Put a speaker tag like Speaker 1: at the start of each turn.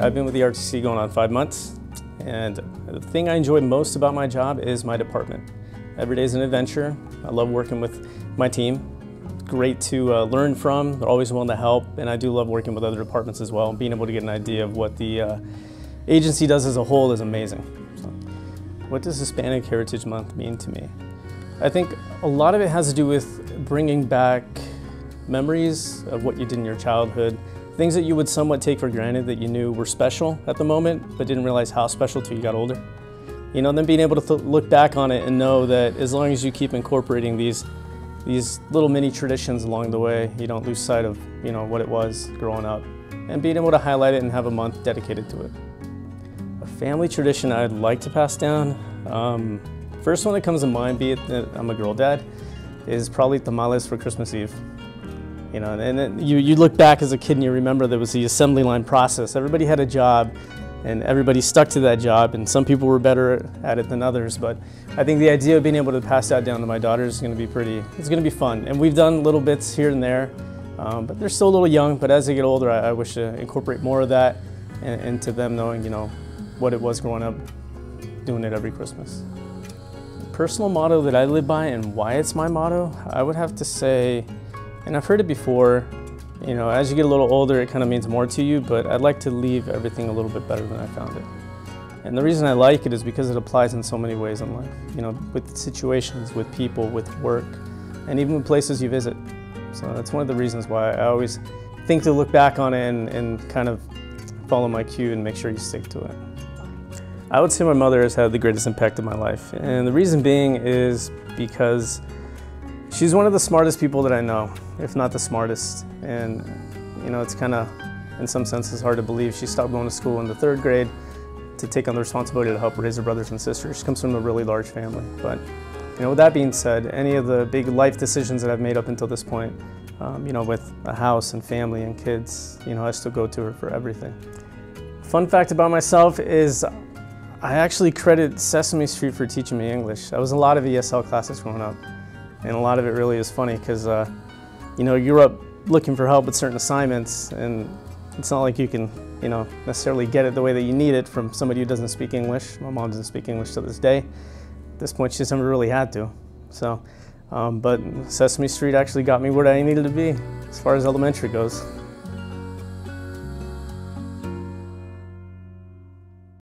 Speaker 1: I've been with the RTC going on five months, and the thing I enjoy most about my job is my department. Every day is an adventure. I love working with my team. Great to uh, learn from, they're always willing to help, and I do love working with other departments as well. Being able to get an idea of what the uh, agency does as a whole is amazing. So, what does Hispanic Heritage Month mean to me? I think a lot of it has to do with bringing back memories of what you did in your childhood, things that you would somewhat take for granted that you knew were special at the moment, but didn't realize how special till you got older. You know, then being able to look back on it and know that as long as you keep incorporating these these little mini traditions along the way, you don't lose sight of, you know, what it was growing up. And being able to highlight it and have a month dedicated to it. A family tradition I'd like to pass down, um, first one that comes to mind, be it that I'm a girl dad, is probably tamales for Christmas Eve. You know, and then you, you look back as a kid and you remember there was the assembly line process. Everybody had a job and everybody stuck to that job and some people were better at it than others. But I think the idea of being able to pass that down to my daughters is going to be pretty, it's going to be fun. And we've done little bits here and there, um, but they're still a little young. But as they get older, I, I wish to incorporate more of that into them knowing, you know, what it was growing up, doing it every Christmas. Personal motto that I live by and why it's my motto, I would have to say, and I've heard it before, you know, as you get a little older, it kind of means more to you, but I'd like to leave everything a little bit better than I found it. And the reason I like it is because it applies in so many ways in life, you know, with situations, with people, with work, and even with places you visit. So that's one of the reasons why I always think to look back on it and, and kind of follow my cue and make sure you stick to it. I would say my mother has had the greatest impact in my life. And the reason being is because She's one of the smartest people that I know, if not the smartest. And, you know, it's kind of, in some senses, hard to believe. She stopped going to school in the third grade to take on the responsibility to help raise her brothers and sisters. She comes from a really large family. But, you know, with that being said, any of the big life decisions that I've made up until this point, um, you know, with a house and family and kids, you know, I still go to her for everything. Fun fact about myself is I actually credit Sesame Street for teaching me English. I was in a lot of ESL classes growing up. And a lot of it really is funny because, uh, you know, you're up looking for help with certain assignments and it's not like you can, you know, necessarily get it the way that you need it from somebody who doesn't speak English. My mom doesn't speak English to this day. At this point, she just never really had to. So, um, but Sesame Street actually got me where I needed to be as far as elementary goes.